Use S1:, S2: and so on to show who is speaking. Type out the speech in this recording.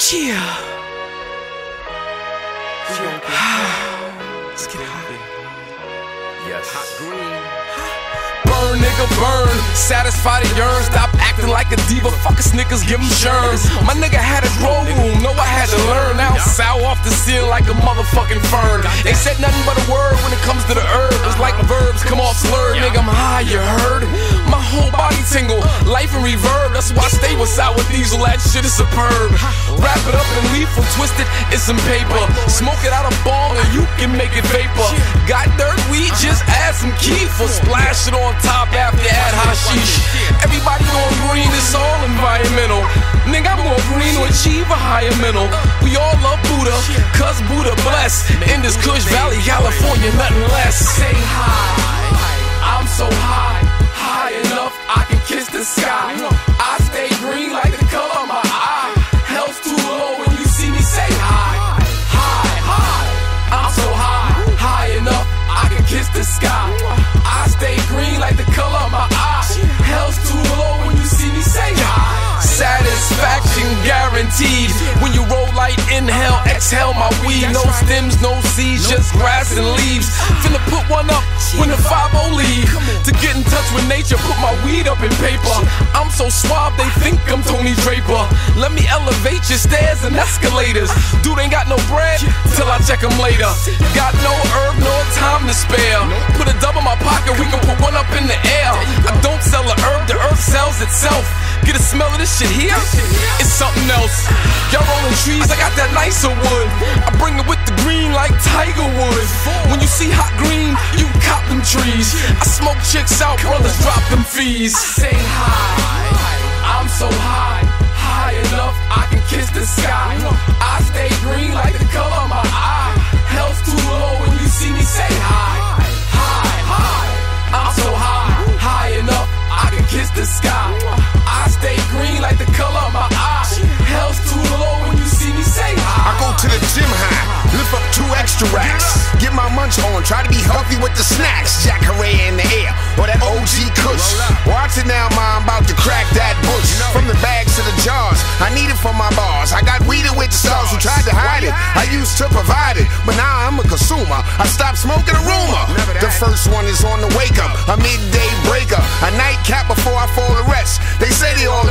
S1: Yeah. Let's get high.
S2: Yes.
S1: Hakim Green.
S2: Burn, nigga, burn. Satisfied and yearn. Stop acting like a diva. Fuck us niggas, give 'em germs. My nigga had a grow room. Know I had to learn. Now sour off the ceiling like a motherfucking fern. They said nothing but a word when it comes to the herb. It's like verbs come off slurred. Nigga, I'm high, you heard? My whole body tingle. Life in reverb. That's why I stay with sour diesel. That shit is superb. Wrap it up in lethal, twist it in some paper. Smoke it out a bong and you can make it vapor. Got dirt weed, just add some kefir. Splash it on top after add hashish. Everybody on green, it's all environmental. Nigga, I'm on green to achieve a higher mental. We all love Buddha, cause Buddha bless. In this Kush Valley, California, nothing less. Say hi, guaranteed. When you roll light, inhale, exhale my weed. No stems, no seeds, just grass and leaves. Finna put one up when the 5 leave. To get in touch with nature, put my weed up in paper. I'm so suave, they think I'm Tony Draper. Let me elevate your stairs and escalators. Dude ain't got no bread till I check him later. Got no herb, no time to spare. Put a dub in my pocket, we can put one up in the air. This shit here? It's something else. Y'all rolling trees, I got that nicer wood. I bring it with the green like Tiger Wood. When you see Hakim Green, you cop them trees. I smoke chicks out, brothers drop them fees. Say hi, I'm so high like the color of my eye. Hell's too low when you see me say hi. I
S3: go to the gym high, lift up two extra racks. Get my munch on, try to be healthy with the snacks. Jack Herer in the air, or that OG Kush. Watch it now, ma, I'm about to crack that bush. From the bags to the jars, I need it for my bars. I got weeded with the stars who tried to hide it. I used to provide it, but now I'm a consumer. I stopped smoking a rumor. The first one is on the wake up, a midday breaker, a nightcap before I fall to rest. They say they all